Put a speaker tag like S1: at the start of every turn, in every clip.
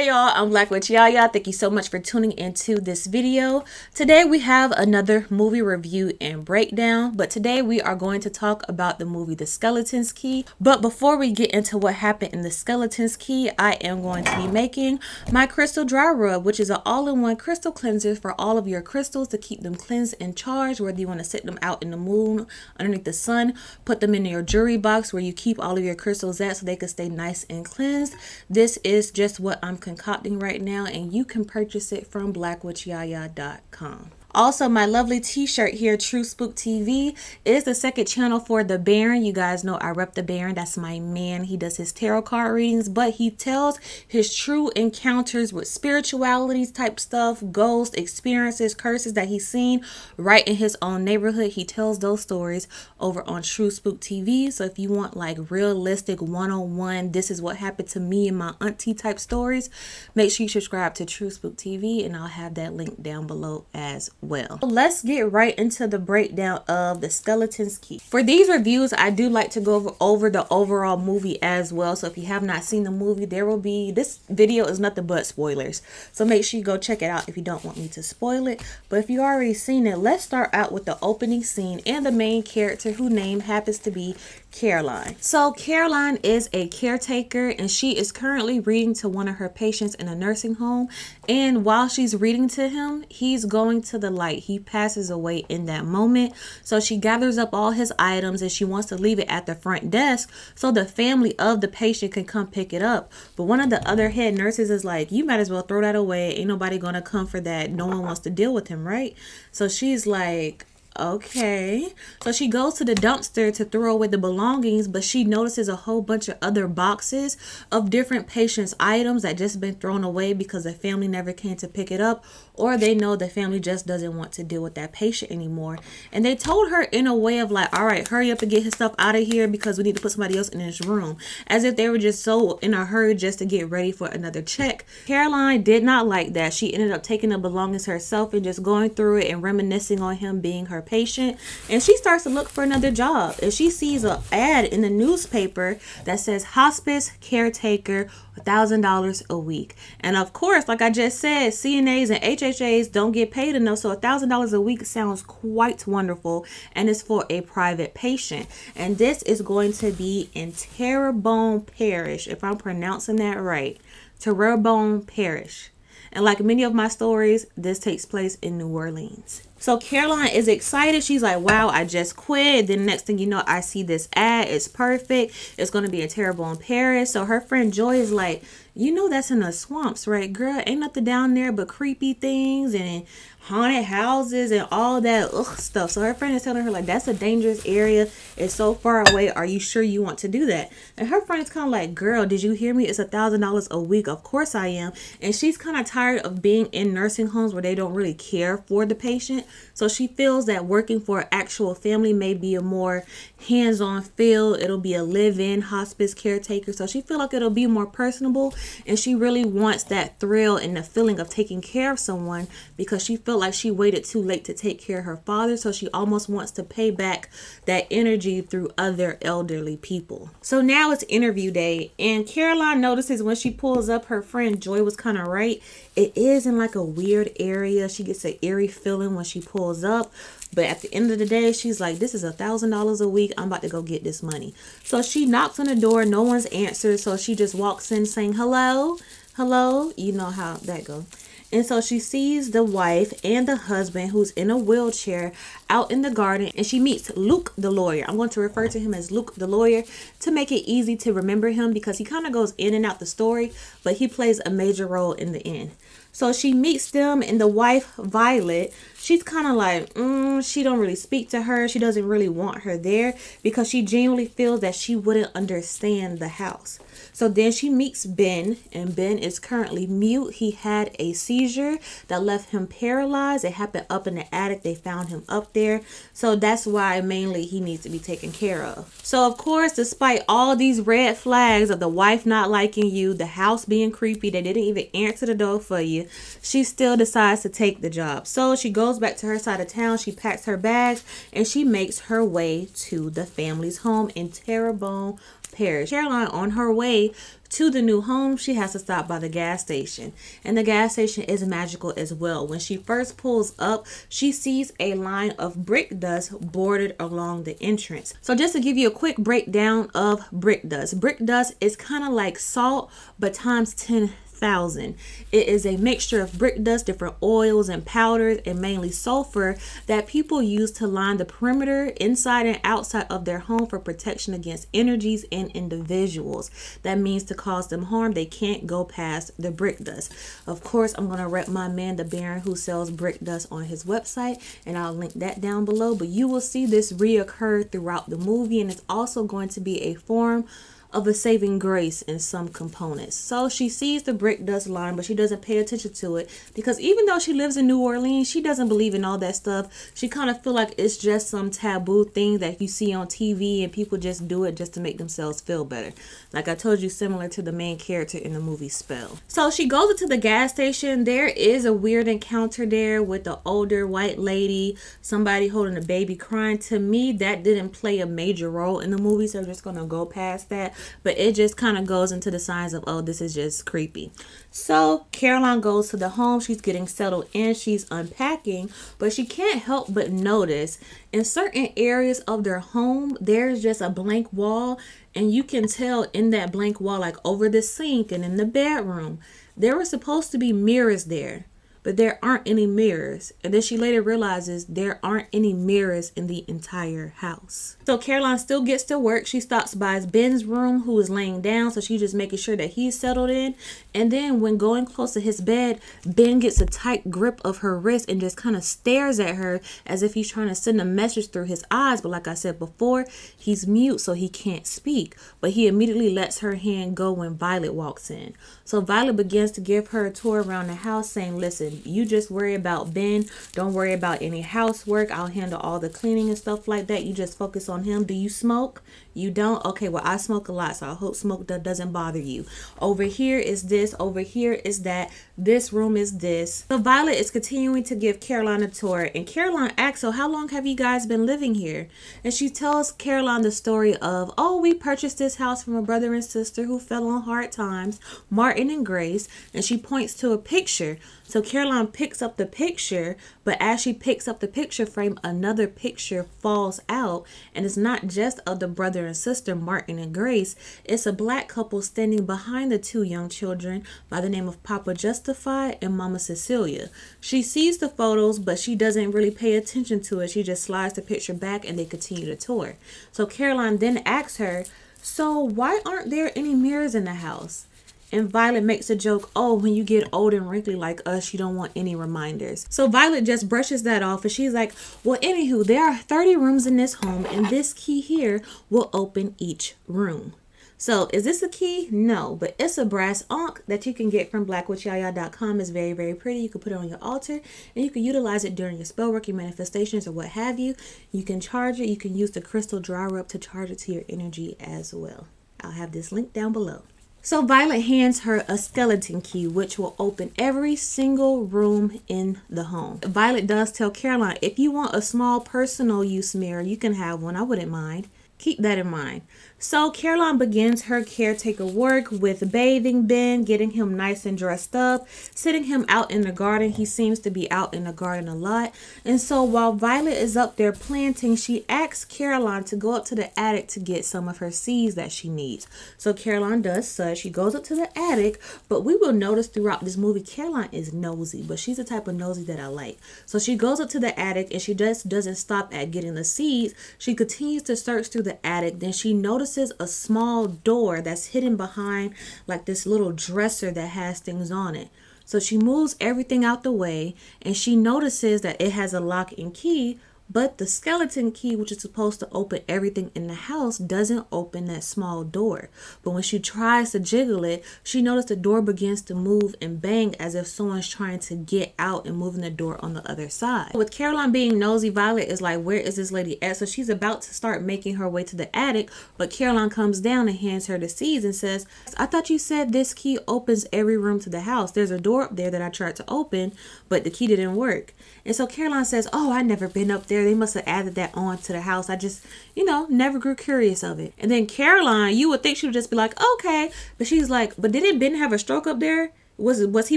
S1: Hey y'all, I'm Blaque Witch YaYa. Thank you so much for tuning into this video. Today we have another movie review and breakdown, but today we are going to talk about the movie The Skeleton's Key. But before we get into what happened in The Skeleton's Key, I am going to be making my crystal dry rub, which is an all-in-one crystal cleanser for all of your crystals to keep them cleansed and charged, whether you want to sit them out in the moon, underneath the sun, put them in your jewelry box where you keep all of your crystals at so they can stay nice and cleansed. This is just what I'm concocting right now and you can purchase it from blaquewitchyaya.com. Also, my lovely t-shirt here, True Spook TV, is the second channel for The Baron. You guys know I rep The Baron. That's my man. He does his tarot card readings, but he tells his true encounters with spiritualities type stuff, ghosts, experiences, curses that he's seen right in his own neighborhood. He tells those stories over on True Spook TV. So if you want like realistic one-on-one, this is what happened to me and my auntie type stories, make sure you subscribe to True Spook TV and I'll have that link down below as well. Let's get right into the breakdown of The Skeleton's Key. For these reviews, I do like to go over, the overall movie as well. So if you have not seen the movie, there will be, this video is nothing but spoilers. So make sure you go check it out if you don't want me to spoil it. But if you already seen it, let's start out with the opening scene and the main character whose name happens to be Caroline. So Caroline is a caretaker and she is currently reading to one of her patients in a nursing home. And while she's reading to him, he's going to the light. He passes away in that moment. So she gathers up all his items and she wants to leave it at the front desk so the family of the patient can come pick it up. But one of the other head nurses is like, you might as well throw that away. Ain't nobody gonna come for that. No one wants to deal with him, right? So she's like, Okay. So she goes to the dumpster to throw away the belongings, but she notices a whole bunch of other boxes of different patients' items that just been thrown away because the family never came to pick it up or they know the family just doesn't want to deal with that patient anymore. And they told her in a way of like, all right, hurry up and get his stuff out of here because we need to put somebody else in this room. As if they were just so in a hurry just to get ready for another check. Caroline did not like that. She ended up taking the belongings herself and just going through it and reminiscing on him being her patient. And she starts to look for another job. And she sees an ad in the newspaper that says hospice caretaker $1,000 a week. And of course, like I just said, CNAs and HHAs don't get paid enough. So $1,000 a week sounds quite wonderful. And it's for a private patient. And this is going to be in Terrebonne Parish, if I'm pronouncing that right. Terrebonne Parish. And like many of my stories, this takes place in New Orleans. So Caroline is excited. She's like, wow, I just quit. Then next thing you know, I see this ad. It's perfect. It's going to be a Terrebonne Parish. So her friend Joy is like, you know that's in the swamps, right, girl? Ain't nothing down there but creepy things and haunted houses and all that ugh, stuff. So her friend is telling her like that's a dangerous area. It's so far away. Are you sure you want to do that? And her friend is kind of like, girl, did you hear me? It's a thousand dollars a week. Of course I am. And she's kind of tired of being in nursing homes where they don't really care for the patient. So she feels that working for an actual family may be a more hands-on feel. It'll be a live-in hospice caretaker. So she feel like it'll be more personable and she really wants that thrill and the feeling of taking care of someone because she felt like she waited too late to take care of her father so she almost wants to pay back that energy through other elderly people so now it's interview day and caroline notices when she pulls up her friend joy was kind of right it is in like a weird area she gets an eerie feeling when she pulls up but at the end of the day, she's like, this is a thousand dollars a week. I'm about to go get this money. So she knocks on the door. No one's answered. So she just walks in saying, hello, hello. You know how that goes. And so she sees the wife and the husband who's in a wheelchair out in the garden and she meets Luke the lawyer. I'm going to refer to him as Luke the lawyer to make it easy to remember him because he kind of goes in and out the story, but he plays a major role in the end. So she meets them and the wife, Violet, she's kind of like, mm, she don't really speak to her. She doesn't really want her there because she genuinely feels that she wouldn't understand the house. So then she meets Ben, and Ben is currently mute. He had a seizure that left him paralyzed. It happened up in the attic. They found him up there. So that's why mainly he needs to be taken care of. So, of course, despite all these red flags of the wife not liking you, the house being creepy, they didn't even answer the door for you, she still decides to take the job. So she goes back to her side of town. She packs her bags and she makes her way to the family's home in Terrebonne Parish. Caroline, on her way to the new home, she has to stop by the gas station. And the gas station is magical as well. When she first pulls up, she sees a line of brick dust bordered along the entrance. So just to give you a quick breakdown of brick dust. Brick dust is kind of like salt, but times 10 thousand. It is a mixture of brick dust, different oils and powders, and mainly sulfur that people use to line the perimeter inside and outside of their home for protection against energies and individuals. That means to cause them harm, they can't go past the brick dust. Of course, I'm going to rep my man, the Baron, who sells brick dust on his website, and I'll link that down below. But you will see this reoccur throughout the movie, and it's also going to be a form of a saving grace in some components. So she sees the brick dust line, but she doesn't pay attention to it because even though she lives in New Orleans, she doesn't believe in all that stuff. She kind of feel like it's just some taboo thing that you see on TV and people just do it just to make themselves feel better. Like I told you, similar to the main character in the movie Spell. So she goes into the gas station. There is a weird encounter there with the older white lady, somebody holding a baby crying. To me, that didn't play a major role in the movie, so I'm just gonna go past that but it just kind of goes into the signs of oh this is just creepy. So caroline goes to the home. She's getting settled in. She's unpacking but she can't help but notice in certain areas of their home there's just a blank wall and you can tell in that blank wall like over the sink and in the bedroom there were supposed to be mirrors there but there aren't any mirrors. And then she later realizes there aren't any mirrors in the entire house. So Caroline still gets to work. She stops by Ben's room, who is laying down. So she's just making sure that he's settled in. And then when going close to his bed, Ben gets a tight grip of her wrist and just kind of stares at her as if he's trying to send a message through his eyes. But like I said before, he's mute, so he can't speak. But he immediately lets her hand go when Violet walks in. So Violet begins to give her a tour around the house, saying, Listen, you just worry about Ben. Don't worry about any housework. I'll handle all the cleaning and stuff like that. You just focus on him. Do you smoke? You don't? Okay, well, I smoke a lot, so I hope smoke doesn't bother you. Over here is this. Over here is that. This room is this. So Violet is continuing to give Caroline a tour, and Caroline asks, so how long have you guys been living here? And she tells Caroline the story of, oh, we purchased this house from a brother and sister who fell on hard times, Martin and Grace, and she points to a picture. So Caroline picks up the picture, but as she picks up the picture frame, another picture falls out, and it's not just of the brother and sister, Martin and Grace, it's a black couple standing behind the two young children by the name of Papa Justify and Mama Cecilia. She sees the photos, but she doesn't really pay attention to it. She just slides the picture back and they continue to tour. So Caroline then asks her, So why aren't there any mirrors in the house? And Violet makes a joke, oh, when you get old and wrinkly like us, you don't want any reminders. So Violet just brushes that off and she's like, well, anywho, there are 30 rooms in this home and this key here will open each room. So is this a key? No, but it's a brass ankh that you can get from blaquewitchyaya.com. It's very, very pretty. You can put it on your altar and you can utilize it during your spell work, your manifestations, or what have you. You can charge it. You can use the crystal dry up to charge it to your energy as well. I'll have this link down below. So Violet hands her a skeleton key, which will open every single room in the home. Violet does tell Caroline, if you want a small personal use mirror, you can have one. I wouldn't mind. Keep that in mind. So Caroline begins her caretaker work with bathing Ben, getting him nice and dressed up, sitting him out in the garden. He seems to be out in the garden a lot. And so while Violet is up there planting, she asks Caroline to go up to the attic to get some of her seeds that she needs. So Caroline does so. She goes up to the attic, but we will notice throughout this movie, Caroline is nosy, but she's the type of nosy that I like. So she goes up to the attic and she just doesn't stop at getting the seeds. She continues to search through the attic. Then she notices notices a small door that's hidden behind like this little dresser that has things on it. So she moves everything out the way and she notices that it has a lock and key, but the skeleton key, which is supposed to open everything in the house, doesn't open that small door. But when she tries to jiggle it, she notices the door begins to move and bang as if someone's trying to get out and moving the door on the other side. With Caroline being nosy, Violet is like, where is this lady at? So she's about to start making her way to the attic, but Caroline comes down and hands her the seeds and says, I thought you said this key opens every room to the house. There's a door up there that I tried to open, but the key didn't work. And so Caroline says, oh, I never been up there there. They must have added that on to the house. I just, you know, never grew curious of it. And then Caroline, you would think she would just be like, okay. But she's like, but didn't Ben have a stroke up there? was was he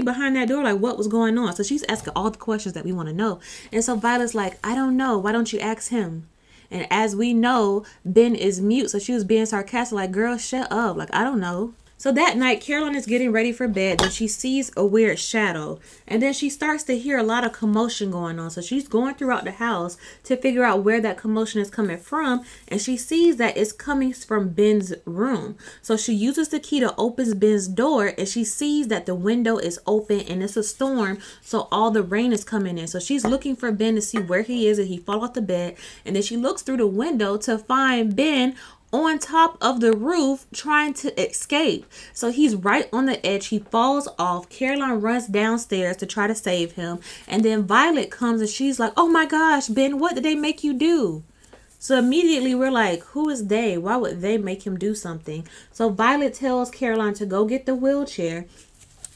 S1: behind that door like what was going on so she's asking all the questions that we want to know and so violet's like i don't know why don't you ask him and as we know ben is mute so she was being sarcastic like girl shut up like i don't know so that night, Caroline is getting ready for bed. Then she sees a weird shadow. And then she starts to hear a lot of commotion going on. So she's going throughout the house to figure out where that commotion is coming from. And she sees that it's coming from Ben's room. So she uses the key to open Ben's door. And she sees that the window is open and it's a storm. So all the rain is coming in. So she's looking for Ben to see where he is. And he fall off the bed. And then she looks through the window to find Ben on top of the roof trying to escape. So he's right on the edge. He falls off. Caroline runs downstairs to try to save him. And then Violet comes and she's like, Oh my gosh, Ben, what did they make you do? So immediately we're like, Who is they? Why would they make him do something? So Violet tells Caroline to go get the wheelchair.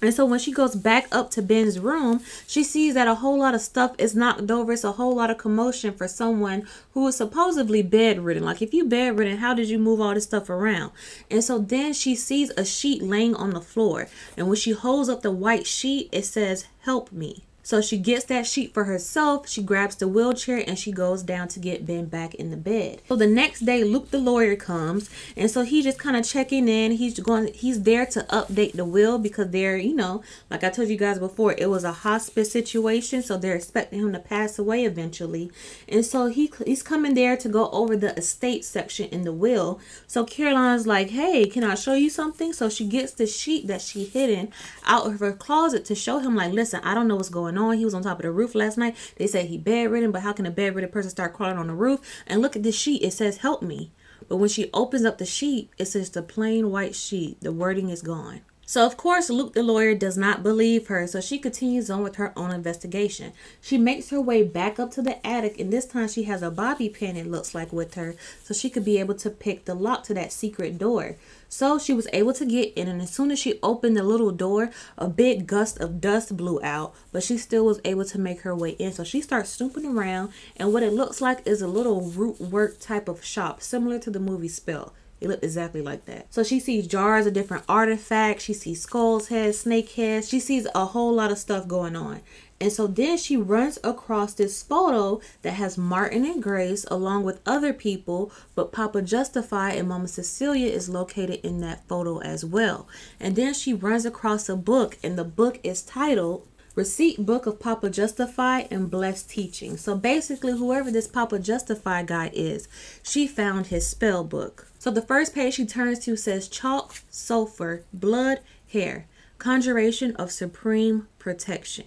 S1: And so when she goes back up to Ben's room, she sees that a whole lot of stuff is knocked over. It's a whole lot of commotion for someone who is supposedly bedridden. Like if you bedridden, how did you move all this stuff around? And so then she sees a sheet laying on the floor. And when she holds up the white sheet, it says, help me. So she gets that sheet for herself. She grabs the wheelchair and she goes down to get Ben back in the bed. So the next day, Luke the lawyer comes, and so he's just kind of checking in. He's going. He's there to update the will because they're, you know, like I told you guys before, it was a hospice situation, so they're expecting him to pass away eventually. And so he he's coming there to go over the estate section in the will. So Caroline's like, "Hey, can I show you something?" So she gets the sheet that she hidden out of her closet to show him, like, "Listen, I don't know what's going on. He was on top of the roof last night. They said he bedridden, but how can a bedridden person start crawling on the roof? And look at this sheet. It says help me. But when she opens up the sheet, it says the plain white sheet. The wording is gone. So, of course, Luke the lawyer does not believe her, so she continues on with her own investigation. She makes her way back up to the attic, and this time she has a bobby pin, it looks like, with her, so she could be able to pick the lock to that secret door. So she was able to get in, and as soon as she opened the little door, a big gust of dust blew out, but she still was able to make her way in. So she starts snooping around, and what it looks like is a little root work type of shop, similar to the movie Spell. It looked exactly like that. So she sees jars of different artifacts. She sees skulls heads, snake heads. She sees a whole lot of stuff going on. And so then she runs across this photo that has Martin and Grace along with other people, but Papa Justify and Mama Cecilia is located in that photo as well. And then she runs across a book, and the book is titled Receipt Book of Papa Justify and Blessed Teaching. So basically, whoever this Papa Justify guy is, she found his spell book. So the first page she turns to says chalk, sulfur, blood, hair, conjuration of supreme protection.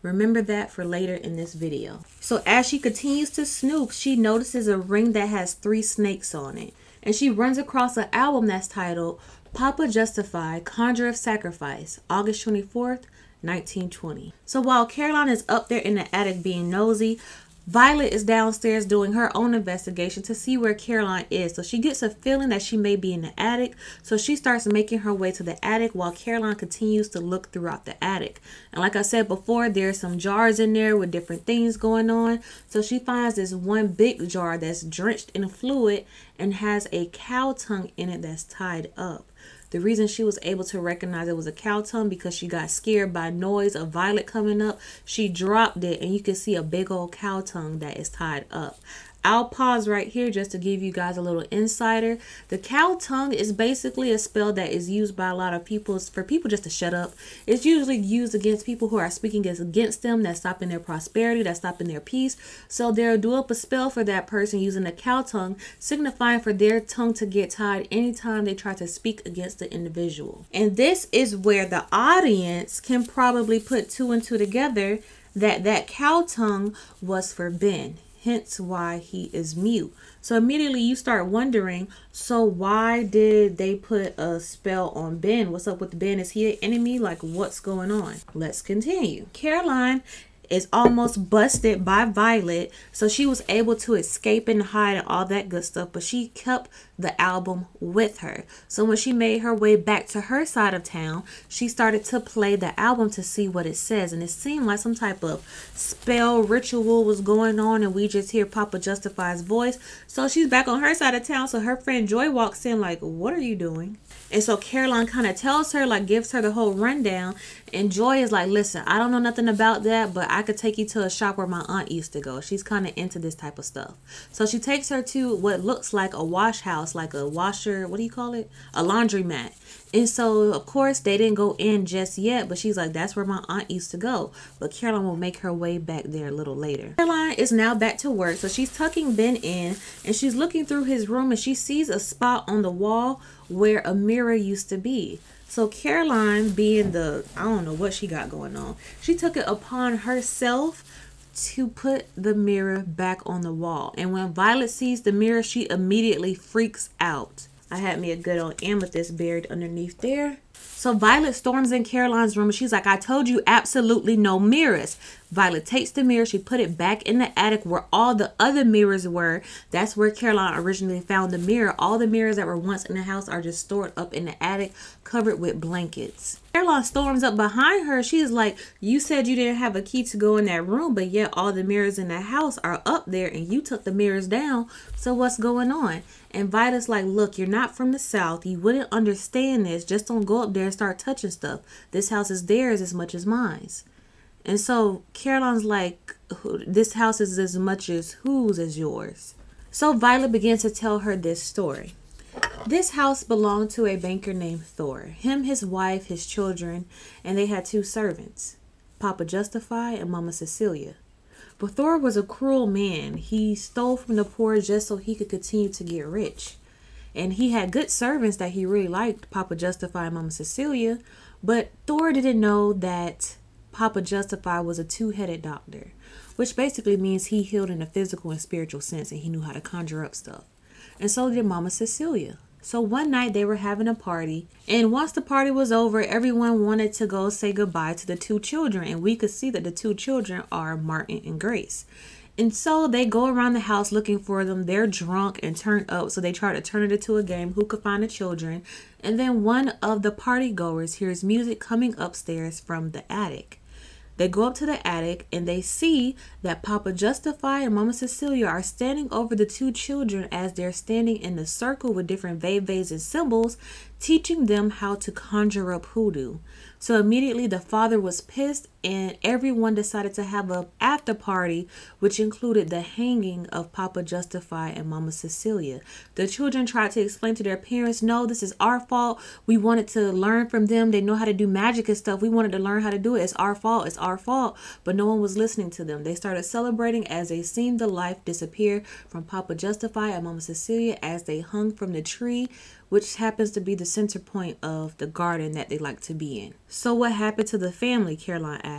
S1: Remember that for later in this video. So as she continues to snoop, she notices a ring that has three snakes on it. And she runs across an album that's titled Papa Justify, Conjure of Sacrifice, August 24th, 1920. So while Caroline is up there in the attic being nosy, Violet is downstairs doing her own investigation to see where Caroline is. So she gets a feeling that she may be in the attic. So she starts making her way to the attic while Caroline continues to look throughout the attic. And like I said before, there's some jars in there with different things going on. So she finds this one big jar that's drenched in fluid and has a cow tongue in it that's tied up. The reason she was able to recognize it was a cow tongue because she got scared by noise of Violet coming up. She dropped it and you can see a big old cow tongue that is tied up. I'll pause right here just to give you guys a little insider. The cow tongue is basically a spell that is used by a lot of people for people just to shut up. It's usually used against people who are speaking against them, that's stopping their prosperity, that's stopping their peace. So they'll do up a spell for that person using the cow tongue, signifying for their tongue to get tied anytime they try to speak against the individual. And this is where the audience can probably put two and two together that that cow tongue was for Ben hence why he is mute. So immediately you start wondering, so why did they put a spell on Ben? What's up with Ben? Is he an enemy? Like what's going on? Let's continue. Caroline is almost busted by Violet. So she was able to escape and hide and all that good stuff. But she kept the album with her. So when she made her way back to her side of town, she started to play the album to see what it says. And it seemed like some type of spell ritual was going on. And we just hear Papa Justify's voice. So she's back on her side of town. So her friend Joy walks in like, what are you doing? And so Caroline kind of tells her, like, gives her the whole rundown. And Joy is like, listen, I don't know nothing about that, but I could take you to a shop where my aunt used to go. She's kind of into this type of stuff. So she takes her to what looks like a wash house, like a washer, what do you call it? A laundromat. And so, of course, they didn't go in just yet, but she's like, that's where my aunt used to go. But Caroline will make her way back there a little later. Caroline is now back to work, so she's tucking Ben in and she's looking through his room and she sees a spot on the wall where a mirror used to be. So Caroline, being the, I don't know what she got going on, she took it upon herself to put the mirror back on the wall. And when Violet sees the mirror, she immediately freaks out. I had me a good old amethyst buried underneath there. So Violet storms in Caroline's room she's like, I told you absolutely no mirrors. Violet takes the mirror, she put it back in the attic where all the other mirrors were. That's where Caroline originally found the mirror. All the mirrors that were once in the house are just stored up in the attic, covered with blankets. Caroline storms up behind her. She's like, You said you didn't have a key to go in that room, but yet all the mirrors in the house are up there and you took the mirrors down. So what's going on? And Violet's like, Look, you're not from the South. You wouldn't understand this. Just don't go up there and start touching stuff. This house is theirs as much as mine's. And so Caroline's like, This house is as much as whose as yours. So Violet begins to tell her this story. This house belonged to a banker named Thor. Him, his wife, his children, and they had two servants, Papa Justify and Mama Cecilia. But Thor was a cruel man. He stole from the poor just so he could continue to get rich. And he had good servants that he really liked, Papa Justify and Mama Cecilia. But Thor didn't know that Papa Justify was a two headed doctor, which basically means he healed in a physical and spiritual sense and he knew how to conjure up stuff. And so did Mama Cecilia. So one night they were having a party, and once the party was over, everyone wanted to go say goodbye to the two children, and we could see that the two children are Martin and Grace. And so they go around the house looking for them. They're drunk and turned up, so they try to turn it into a game who could find the children. And then one of the party goers hears music coming upstairs from the attic. They go up to the attic and they see that Papa Justify and Mama Cecilia are standing over the two children as they're standing in a circle with different vevés and symbols, teaching them how to conjure up hoodoo. So immediately the father was pissed and everyone decided to have a after party which included the hanging of Papa Justify and Mama Cecilia. The children tried to explain to their parents, "No, this is our fault. We wanted to learn from them. They know how to do magic and stuff. We wanted to learn how to do it. It's our fault. It's our fault." But no one was listening to them. They started celebrating as they seen the life disappear from Papa Justify and Mama Cecilia as they hung from the tree which happens to be the center point of the garden that they like to be in. So, what happened to the family? Caroline asked.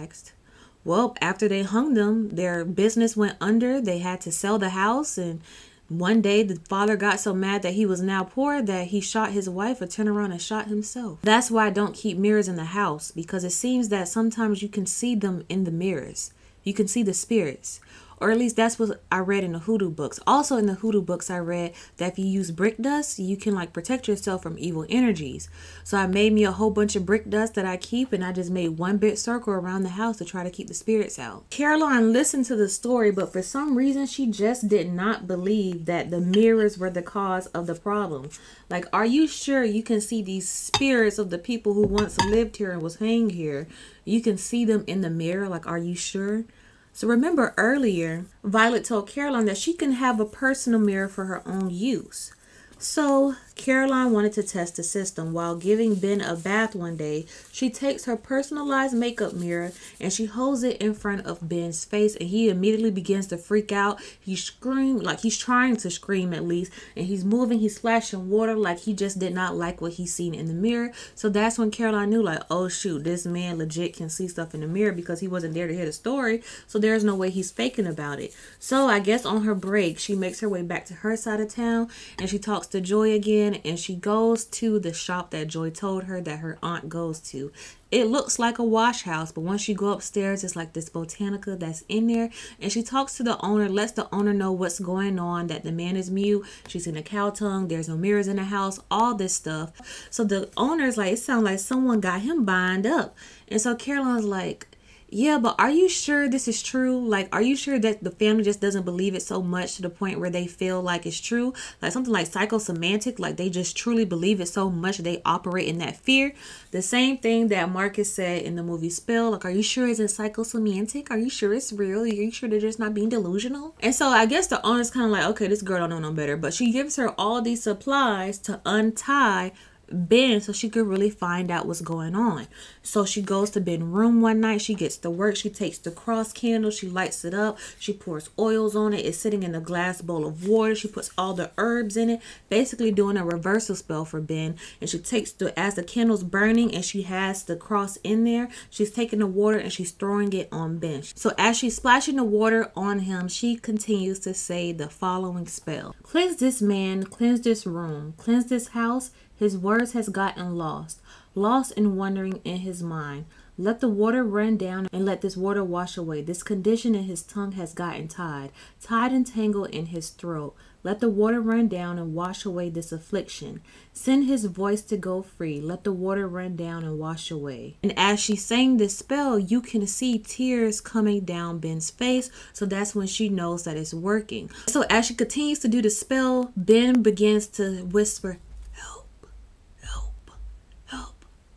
S1: Well, after they hung them, their business went under. They had to sell the house, and one day the father got so mad that he was now poor that he shot his wife or turned around and shot himself. That's why I don't keep mirrors in the house because it seems that sometimes you can see them in the mirrors. You can see the spirits or at least that's what I read in the hoodoo books. Also in the hoodoo books I read that if you use brick dust, you can like protect yourself from evil energies. So I made me a whole bunch of brick dust that I keep and I just made one big circle around the house to try to keep the spirits out. Caroline listened to the story, but for some reason she just did not believe that the mirrors were the cause of the problem. Like, are you sure you can see these spirits of the people who once lived here and was hanged here? You can see them in the mirror. Like, are you sure? So remember earlier, Violet told Caroline that she can have a personal mirror for her own use. So Caroline wanted to test the system. While giving Ben a bath one day, she takes her personalized makeup mirror and she holds it in front of Ben's face and he immediately begins to freak out. He screams like he's trying to scream at least and he's moving, he's splashing water like he just did not like what he's seen in the mirror. So that's when Caroline knew like, oh shoot, this man legit can see stuff in the mirror because he wasn't there to hear the story. So there's no way he's faking about it. So I guess on her break, she makes her way back to her side of town and she talks to Joy again and she goes to the shop that Joy told her that her aunt goes to. It looks like a wash house, but once you go upstairs, it's like this botanica that's in there. And she talks to the owner, lets the owner know what's going on, that the man is mute, she's in a cow tongue, there's no mirrors in the house, all this stuff. So the owner's like, it sounds like someone got him bind up. And so Caroline's like, yeah, but are you sure this is true? Like, are you sure that the family just doesn't believe it so much to the point where they feel like it's true? Like something like psychosomatic, like they just truly believe it so much they operate in that fear. The same thing that Marcus said in the movie Spell. Like, are you sure it's a psychosomatic? Are you sure it's real? Are you sure they're just not being delusional? And so I guess the owner's kind of like, okay, this girl don't know no better. But she gives her all these supplies to untie Ben so she could really find out what's going on. So she goes to Ben's room one night. She gets to work. She takes the cross candle. She lights it up. She pours oils on it. It's sitting in a glass bowl of water. She puts all the herbs in it, basically doing a reversal spell for Ben. And she takes the, as the candle's burning and she has the cross in there, she's taking the water and she's throwing it on Ben. So as she's splashing the water on him, she continues to say the following spell Cleanse this man, cleanse this room, cleanse this house his words has gotten lost, lost and wandering in his mind. Let the water run down and let this water wash away. This condition in his tongue has gotten tied, tied and tangled in his throat. Let the water run down and wash away this affliction. Send his voice to go free. Let the water run down and wash away. And as she sang this spell, you can see tears coming down Ben's face. So that's when she knows that it's working. So as she continues to do the spell, Ben begins to whisper,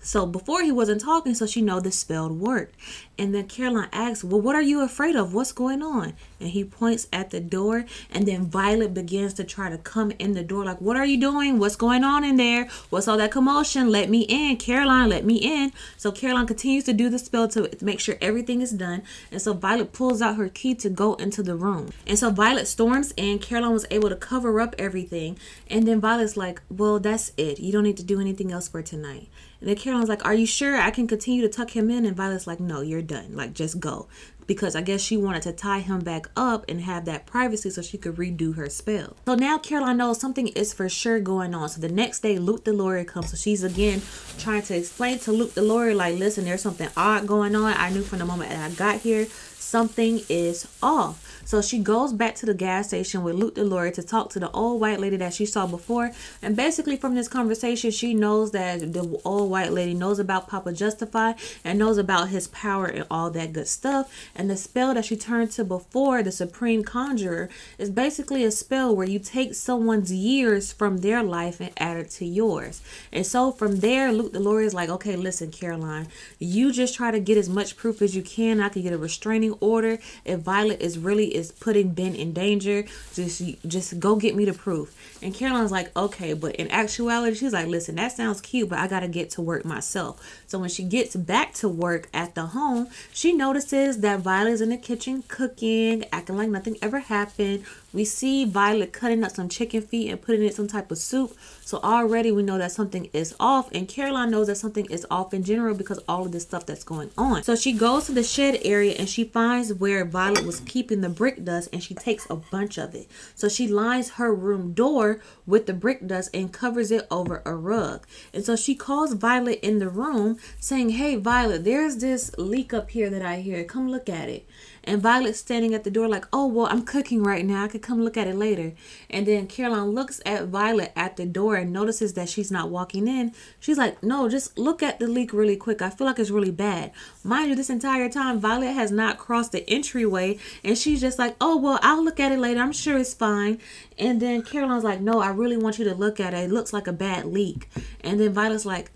S1: So before he wasn't talking, so she know the spell worked. And then Caroline asks, Well, what are you afraid of? What's going on? And he points at the door. And then Violet begins to try to come in the door, like, What are you doing? What's going on in there? What's all that commotion? Let me in. Caroline, let me in. So Caroline continues to do the spell to make sure everything is done. And so Violet pulls out her key to go into the room. And so Violet storms in. Caroline was able to cover up everything. And then Violet's like, Well, that's it. You don't need to do anything else for tonight. And then Caroline's like, Are you sure I can continue to tuck him in? And Violet's like, No, you're done. Like, just go. Because I guess she wanted to tie him back up and have that privacy so she could redo her spell. So now Caroline knows something is for sure going on. So the next day, Luke the lawyer comes. So she's again trying to explain to Luke the lawyer, like, listen, there's something odd going on. I knew from the moment that I got here, something is off. So she goes back to the gas station with Luke the lawyer to talk to the old white lady that she saw before. And basically from this conversation, she knows that the old white lady knows about Papa Justify and knows about his power and all that good stuff. And the spell that she turned to before, the Supreme Conjurer, is basically a spell where you take someone's years from their life and add it to yours. And so from there, Luke the lawyer is like, okay, listen, Caroline, you just try to get as much proof as you can. I can get a restraining order if Violet is really is putting Ben in danger. Just just go get me the proof. And Caroline's like, okay, but in actuality, she's like, listen, that sounds cute, but I gotta get to work myself. So when she gets back to work at the home, she notices that Violet's in the kitchen cooking, acting like nothing ever happened. We see Violet cutting up some chicken feet and putting it in some type of soup. So already we know that something is off. And Caroline knows that something is off in general because all of this stuff that's going on. So she goes to the shed area and she finds where Violet was keeping the brick dust and she takes a bunch of it. So she lines her room door with the brick dust and covers it over a rug. And so she calls Violet in the room saying, Hey, Violet, there's this leak up here that I hear. Come look at it. And Violet's standing at the door like, oh, well, I'm cooking right now. I could come look at it later. And then Caroline looks at Violet at the door and notices that she's not walking in. She's like, no, just look at the leak really quick. I feel like it's really bad. Mind you, this entire time, Violet has not crossed the entryway. And she's just like, oh, well, I'll look at it later. I'm sure it's fine. And then Caroline's like, no, I really want you to look at it. It looks like a bad leak. And then Violet's like,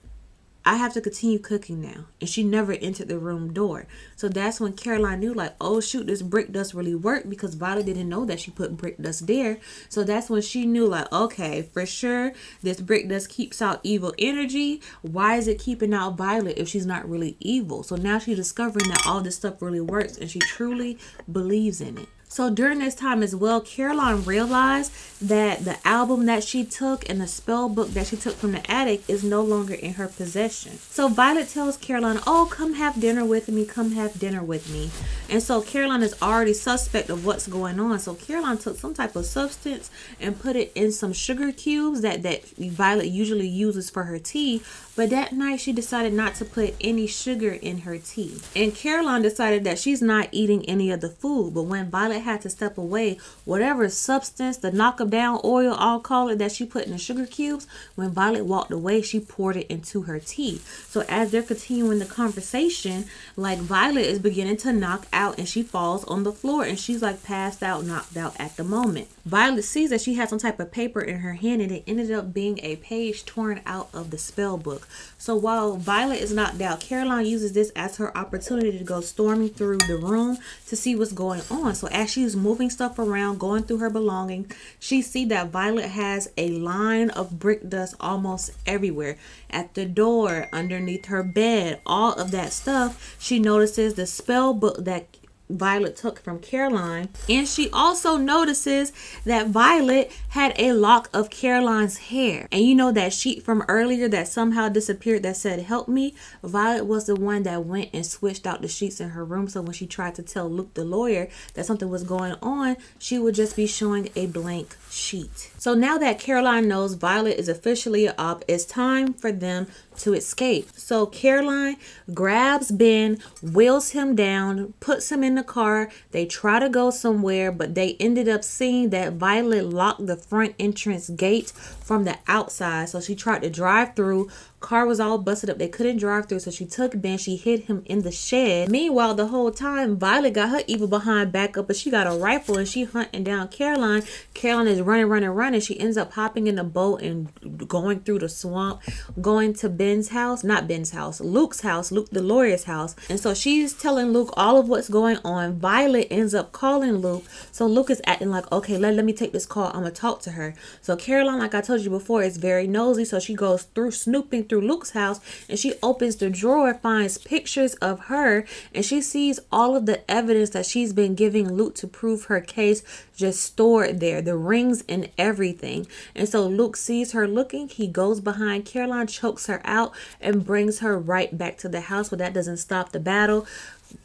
S1: I have to continue cooking now. And she never entered the room door. So that's when Caroline knew, like, oh, shoot, this brick dust really worked because Violet didn't know that she put brick dust there. So that's when she knew, like, okay, for sure, this brick dust keeps out evil energy. Why is it keeping out Violet if she's not really evil? So now she's discovering that all this stuff really works and she truly believes in it. So during this time as well, Caroline realized that the album that she took and the spell book that she took from the attic is no longer in her possession. So Violet tells Caroline, Oh, come have dinner with me, come have dinner with me. And so Caroline is already suspect of what's going on. So Caroline took some type of substance and put it in some sugar cubes that, that Violet usually uses for her tea. But that night she decided not to put any sugar in her tea. And Caroline decided that she's not eating any of the food. But when Violet had to step away. Whatever substance, the knock 'em down oil, I'll call it, that she put in the sugar cubes, when Violet walked away, she poured it into her tea. So as they're continuing the conversation, like Violet is beginning to knock out and she falls on the floor and she's like passed out, knocked out at the moment. Violet sees that she has some type of paper in her hand and it ended up being a page torn out of the spell book. So while Violet is knocked out, Caroline uses this as her opportunity to go storming through the room to see what's going on. So as she's moving stuff around, going through her belongings, she see that Violet has a line of brick dust almost everywhere. At the door, underneath her bed, all of that stuff. She notices the spell book that Violet took from Caroline. And she also notices that Violet had a lock of Caroline's hair. And you know that sheet from earlier that somehow disappeared that said, Help me? Violet was the one that went and switched out the sheets in her room. So when she tried to tell Luke, the lawyer, that something was going on, she would just be showing a blank sheet. So now that Caroline knows Violet is officially up, it's time for them to escape. So Caroline grabs Ben, wheels him down, puts him in the car. They try to go somewhere, but they ended up seeing that Violet locked the front entrance gate from the outside. So she tried to drive through, Car was all busted up. They couldn't drive through, so she took Ben. She hid him in the shed. Meanwhile, the whole time, Violet got her evil behind back up, but she got a rifle and she hunting down Caroline. Caroline is running, running, running. She ends up hopping in the boat and going through the swamp, going to Ben's house. Not Ben's house, Luke's house, Luke the lawyer's house. And so she's telling Luke all of what's going on. Violet ends up calling Luke. So Luke is acting like, okay, let, let me take this call. I'm going to talk to her. So Caroline, like I told you before, is very nosy. So she goes through snooping through Luke's house and she opens the drawer, finds pictures of her, and she sees all of the evidence that she's been giving Luke to prove her case just stored there, the rings and everything. And so Luke sees her looking. He goes behind Caroline, chokes her out, and brings her right back to the house, but that doesn't stop the battle.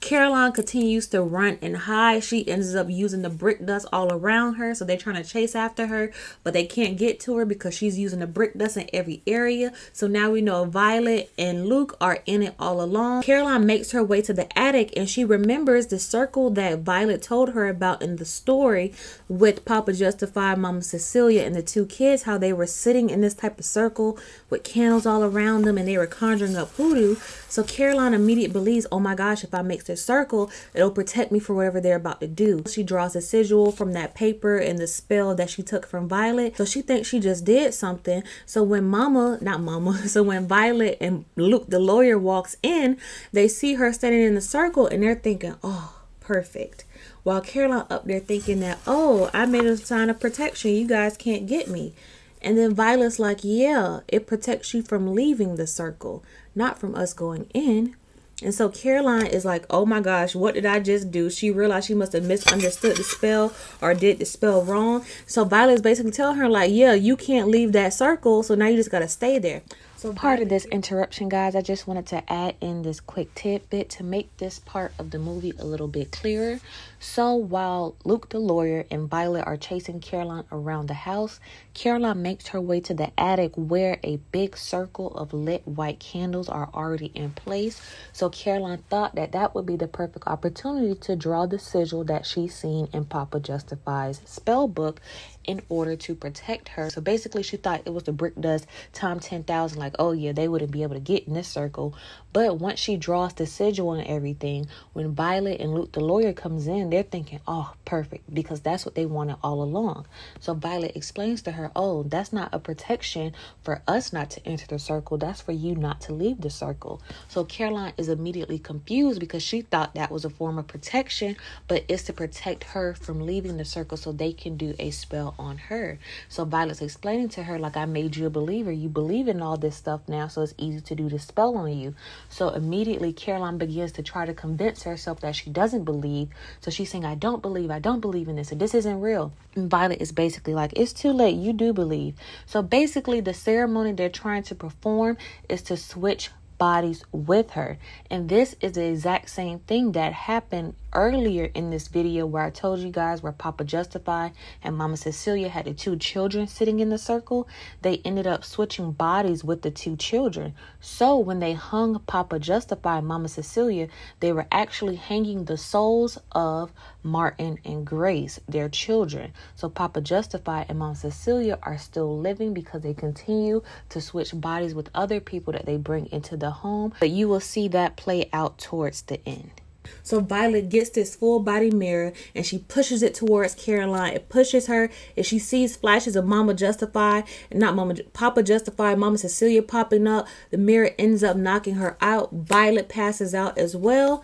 S1: Caroline continues to run and hide. She ends up using the brick dust all around her. So they're trying to chase after her, but they can't get to her because she's using the brick dust in every area. So now we know Violet and Luke are in it all along. Caroline makes her way to the attic and she remembers the circle that Violet told her about in the story with Papa Justify, Mama Cecilia, and the two kids, how they were sitting in this type of circle with candles all around them and they were conjuring up hoodoo. So Caroline immediately believes, oh my gosh, if I make makes their circle, it'll protect me for whatever they're about to do. She draws a sigil from that paper and the spell that she took from Violet. So she thinks she just did something. So when Mama, not Mama, so when Violet and Luke, the lawyer, walks in, they see her standing in the circle and they're thinking, oh, perfect. While Caroline up there thinking that, oh, I made a sign of protection. You guys can't get me. And then Violet's like, yeah, it protects you from leaving the circle, not from us going in. And so Caroline is like, oh my gosh, what did I just do? She realized she must have misunderstood the spell or did the spell wrong. So Violet is basically telling her, like, yeah, you can't leave that circle. So now you just got to stay there. So part of this interruption, guys, I just wanted to add in this quick tidbit to make this part of the movie a little bit clearer. So while Luke the lawyer and Violet are chasing Caroline around the house, Caroline makes her way to the attic where a big circle of lit white candles are already in place. So Caroline thought that that would be the perfect opportunity to draw the sigil that she's seen in Papa Justify's spell book in order to protect her. So basically, she thought it was the brick dust time 10,000, like, oh yeah, they wouldn't be able to get in this circle. But once she draws the sigil and everything, when Violet and Luke, the lawyer, comes in, they're thinking, oh, perfect, because that's what they wanted all along. So Violet explains to her, oh, that's not a protection for us not to enter the circle. That's for you not to leave the circle. So Caroline is immediately confused because she thought that was a form of protection, but it's to protect her from leaving the circle so they can do a spell on her. So Violet's explaining to her, like, I made you a believer. You believe in all this stuff now, so it's easy to do the spell on you. So immediately, Caroline begins to try to convince herself that she doesn't believe. So she's saying, I don't believe, I don't believe in this, and this isn't real. And Violet is basically like, It's too late, you do believe. So basically, the ceremony they're trying to perform is to switch bodies with her. And this is the exact same thing that happened earlier in this video where I told you guys where Papa Justify and Mama Cecilia had the two children sitting in the circle. They ended up switching bodies with the two children. So when they hung Papa Justify and Mama Cecilia, they were actually hanging the souls of Martin and Grace, their children. So Papa Justify and Mama Cecilia are still living because they continue to switch bodies with other people that they bring into the home. But you will see that play out towards the end. So Violet gets this full body mirror and she pushes it towards Caroline. It pushes her and she sees flashes of Mama Justify, not Mama Papa Justify, Mama Cecilia popping up. The mirror ends up knocking her out. Violet passes out as well.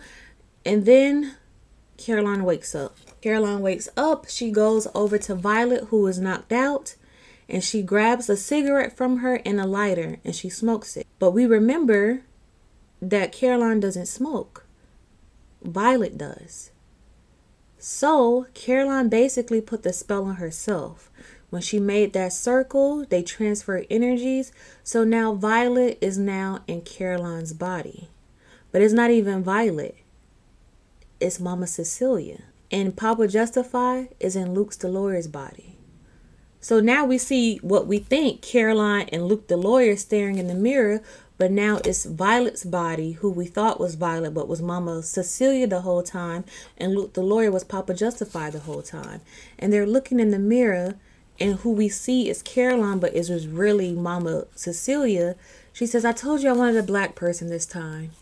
S1: And then Caroline wakes up. Caroline wakes up. She goes over to Violet, who is knocked out, and she grabs a cigarette from her and a lighter and she smokes it. But we remember that Caroline doesn't smoke. Violet does. So Caroline basically put the spell on herself. When she made that circle, they transferred energies. So now Violet is now in Caroline's body. But it's not even Violet. It's Mama Cecilia. And Papa Justify is in Luke's lawyer's body. So now we see what we think Caroline and Luke the lawyer staring in the mirror, but now it's Violet's body, who we thought was Violet, but was Mama Cecilia the whole time, and Luke the lawyer was Papa Justify the whole time. And they're looking in the mirror, and who we see is Caroline, but is really Mama Cecilia. She says, I told you I wanted a black person this time.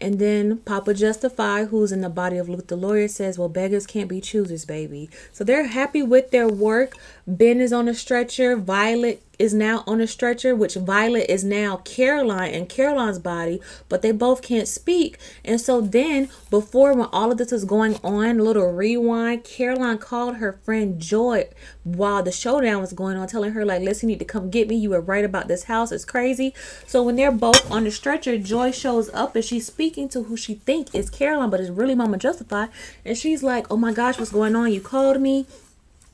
S1: And then Papa Justify, who's in the body of Luke the lawyer, says, Well, beggars can't be choosers, baby. So they're happy with their work. Ben is on a stretcher. Violet is now on a stretcher, which Violet is now Caroline and Caroline's body, but they both can't speak. And so then, before when all of this was going on, little rewind, Caroline called her friend Joy while the showdown was going on, telling her, like, listen, you need to come get me. You were right about this house. It's crazy. So when they're both on the stretcher, Joy shows up and she's speaking to who she think is Caroline, but it's really Mama Justify. And she's like, oh my gosh, what's going on? You called me.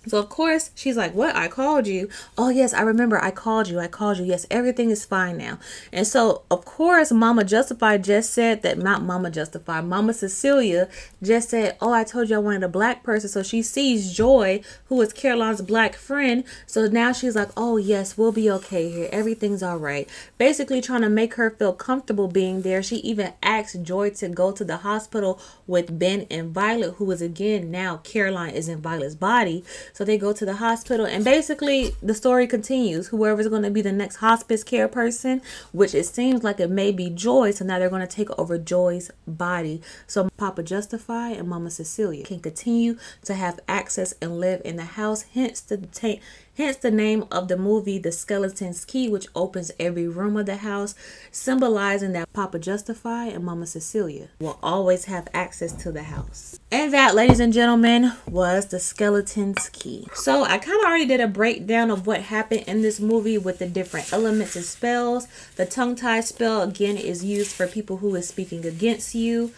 S1: So of course she's like, "What? I called you? Oh yes, I remember. I called you. I called you. Yes, everything is fine now." And so of course, Mama Justify just said that. Not Mama Justify. Mama Cecilia just said, "Oh, I told you I wanted a black person." So she sees Joy, who is Caroline's black friend. So now she's like, "Oh yes, we'll be okay here. Everything's all right." Basically trying to make her feel comfortable being there. She even asks Joy to go to the hospital with Ben and Violet, who is again now Caroline is in Violet's body. So they go to the hospital, and basically the story continues. Whoever's going to be the next hospice care person, which it seems like it may be Joy, so now they're going to take over Joy's body. So Papa Justify and Mama Cecilia can continue to have access and live in the house, hence the take Hence the name of the movie, The Skeleton's Key, which opens every room of the house, symbolizing that Papa Justify and Mama Cecilia will always have access to the house. And that, ladies and gentlemen, was The Skeleton's Key. So I kind of already did a breakdown of what happened in this movie with the different elements and spells. The tongue tie spell, again, is used for people who is speaking against you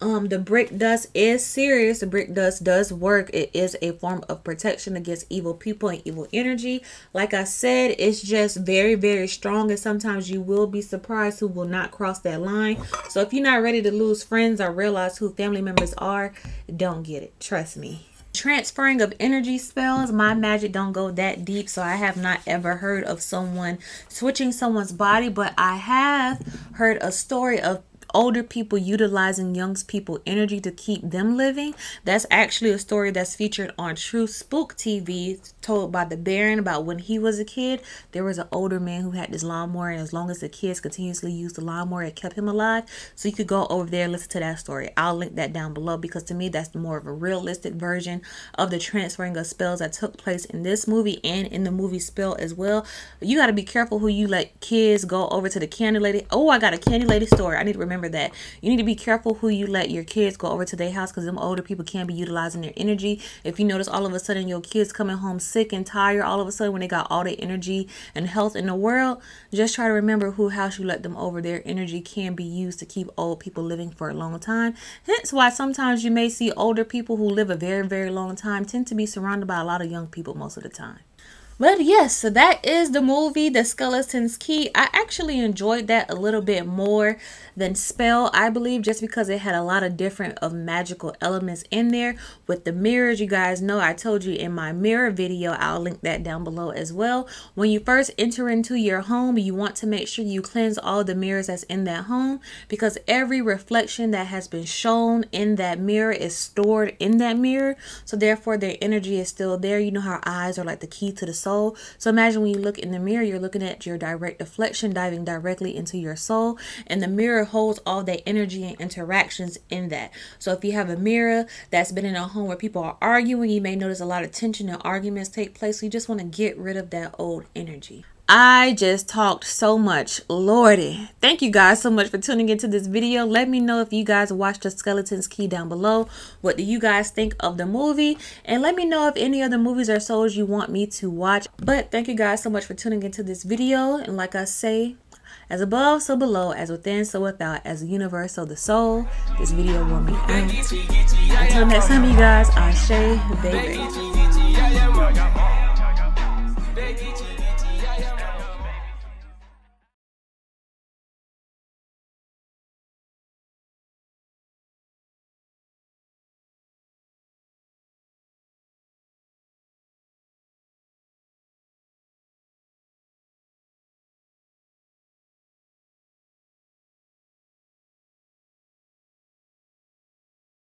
S1: um the brick dust is serious. The brick dust does work. It is a form of protection against evil people and evil energy. Like i said it's just very very strong and sometimes you will be surprised who will not cross that line. So if you're not ready to lose friends or realize who family members are don't get it. Trust me. Transferring of energy spells my magic don't go that deep so i have not ever heard of someone switching someone's body but i have heard a story of older people utilizing young people energy to keep them living. That's actually a story that's featured on True Spook TV, told by the Baron about when he was a kid. There was an older man who had this lawnmower, and as long as the kids continuously used the lawnmower, it kept him alive. So you could go over there and listen to that story. I'll link that down below because to me, that's more of a realistic version of the transferring of spells that took place in this movie and in the movie Spell as well. You got to be careful who you let kids go over to the candy lady. Oh, I got a candy lady story. I need to remember remember that you need to be careful who you let your kids go over to their house because them older people can be utilizing their energy. If you notice all of a sudden your kids coming home sick and tired all of a sudden when they got all the energy and health in the world, just try to remember who house you let them over. Their energy can be used to keep old people living for a long time. Hence why sometimes you may see older people who live a very, very long time tend to be surrounded by a lot of young people most of the time. But yes, so that is the movie, The Skeleton's Key. I actually enjoyed that a little bit more than Spell, I believe, just because it had a lot of different of magical elements in there. With the mirrors, you guys know I told you in my mirror video, I'll link that down below as well. When you first enter into your home, you want to make sure you cleanse all the mirrors that's in that home because every reflection that has been shown in that mirror is stored in that mirror. So therefore, their energy is still there. You know how eyes are like the key to the soul soul. So imagine when you look in the mirror, you're looking at your direct deflection diving directly into your soul, and the mirror holds all that energy and interactions in that. So if you have a mirror that's been in a home where people are arguing, you may notice a lot of tension and arguments take place. So you just want to get rid of that old energy. I just talked so much. Lordy. Thank you guys so much for tuning into this video. Let me know if you guys watched The Skeleton's Key down below. What do you guys think of the movie? And let me know if any other movies or shows you want me to watch. But thank you guys so much for tuning into this video. And like I say, as above, so below, as within, so without, as the universe, so the soul. This video will be out. Until next time, you guys, Ashe, baby.